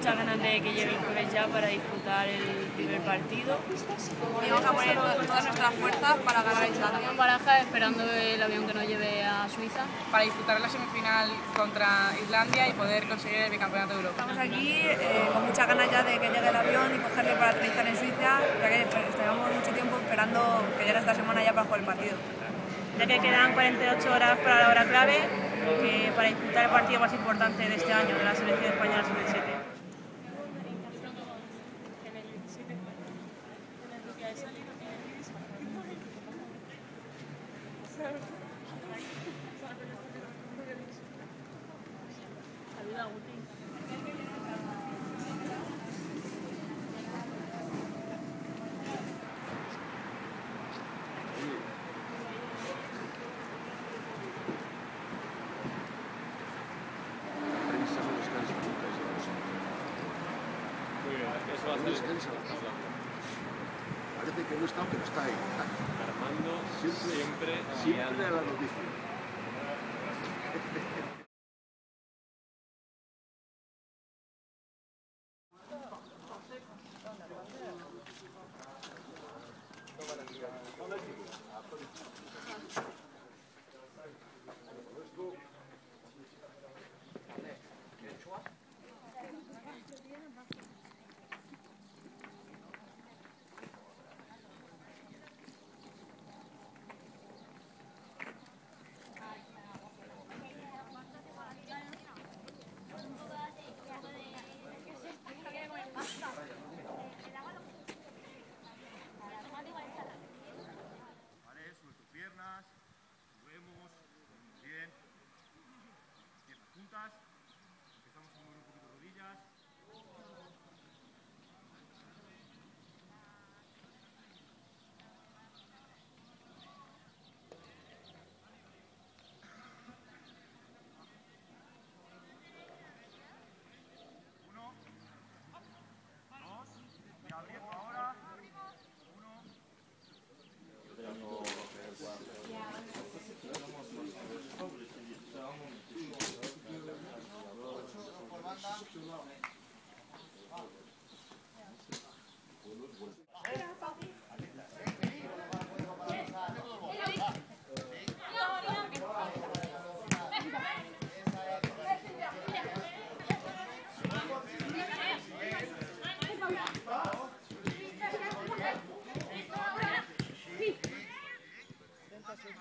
muchas ganas de que llegue el jueves ya para disfrutar el primer partido. Y vamos a poner todas nuestras fuerzas para ganar Islandia. Baraja esperando el avión que nos lleve a Suiza. Para disputar la semifinal contra Islandia y poder conseguir el bicampeonato de Europa. Estamos aquí eh, con muchas ganas ya de que llegue el avión y cogerle para aterrizar en Suiza, ya que pues, llevamos mucho tiempo esperando que llegue esta semana ya para jugar el partido. Ya que quedan 48 horas para la hora clave, que para disputar el partido más importante de este año de la selección española sub-17. Prensa no parece que no está, pero está ahí. Armando siempre, siempre, siempre a la noticia. Lucas Intenta ser